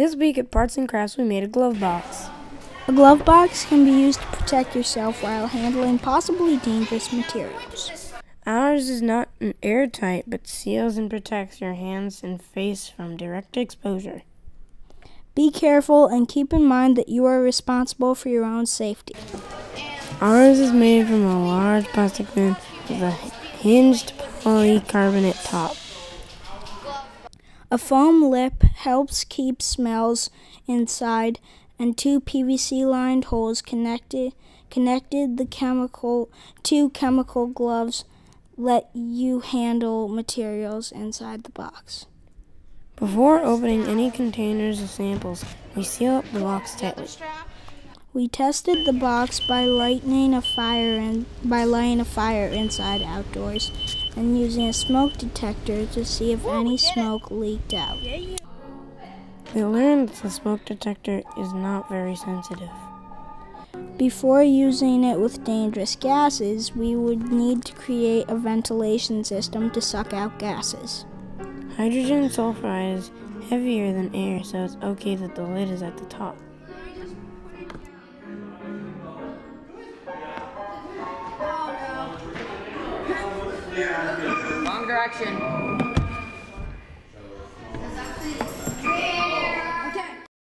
This week at Parts and Crafts, we made a glove box. A glove box can be used to protect yourself while handling possibly dangerous materials. Ours is not an airtight, but seals and protects your hands and face from direct exposure. Be careful and keep in mind that you are responsible for your own safety. Ours is made from a large plastic bin with a hinged polycarbonate top. A foam lip helps keep smells inside, and two PVC lined holes connected connected the chemical two chemical gloves let you handle materials inside the box. Before opening any containers or samples, we seal up the box tightly. We tested the box by lighting a fire and by lighting a fire inside outdoors and using a smoke detector to see if any smoke leaked out. We learned that the smoke detector is not very sensitive. Before using it with dangerous gases, we would need to create a ventilation system to suck out gases. Hydrogen sulfide is heavier than air, so it's okay that the lid is at the top. Wrong direction.